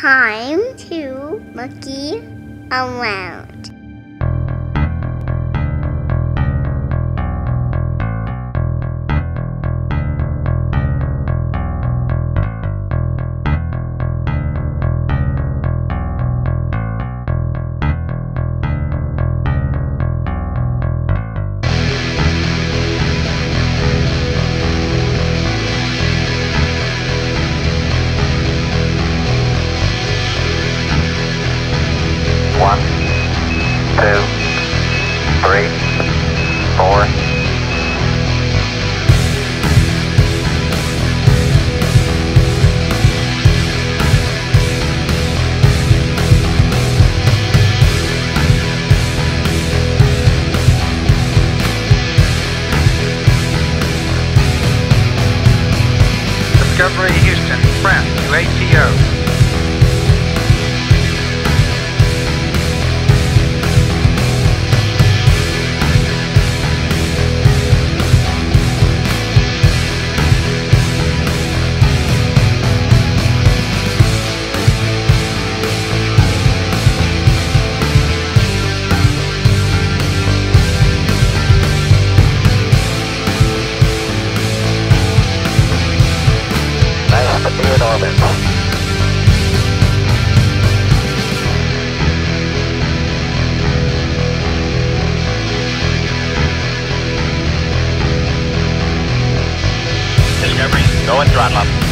time to monkey around. Discovery Houston, press to ATO. To be in orbit. Discovery, go and throttle up.